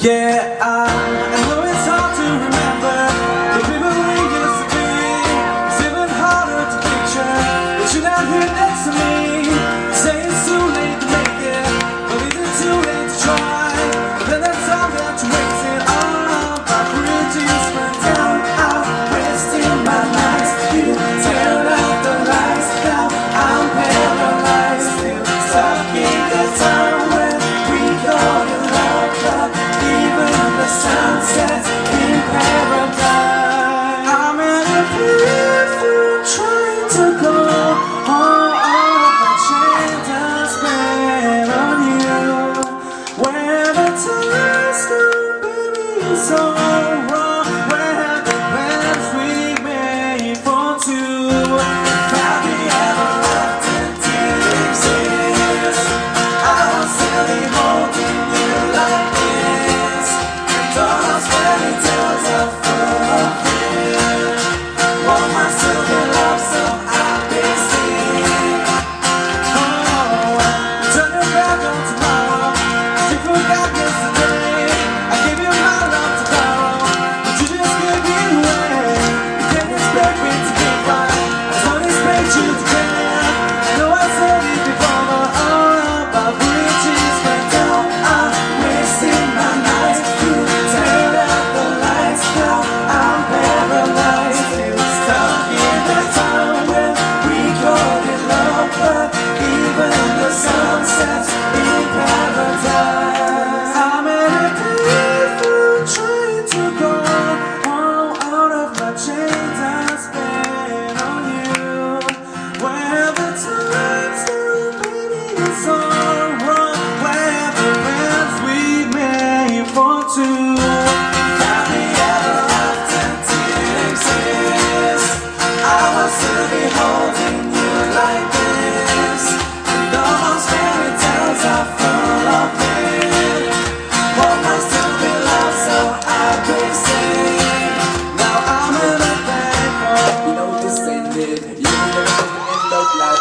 Yeah, I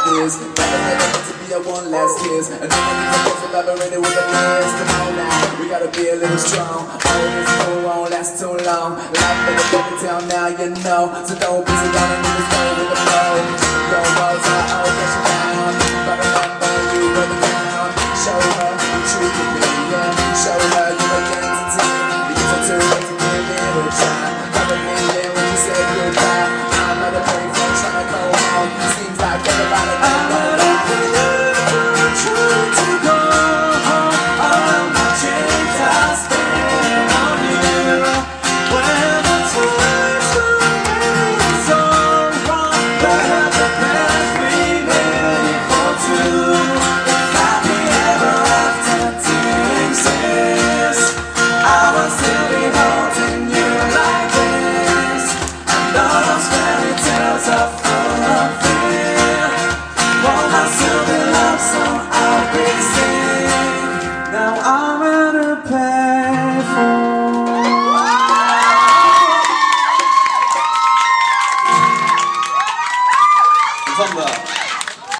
this. Never said to be a one last kiss. And nobody can collaborated with the kiss. Come on now, We gotta be a little strong. All this won't last too long. Life in the fucking town now, you know. So don't be so down and just go with the flow. Your walls are all crashing down. But remember, you were the ground. Show her the truth you be, yeah. Show her your identity. Because I'm too late to give it a try. Cover me in when you say goodbye. I'm not afraid for trying to go about it.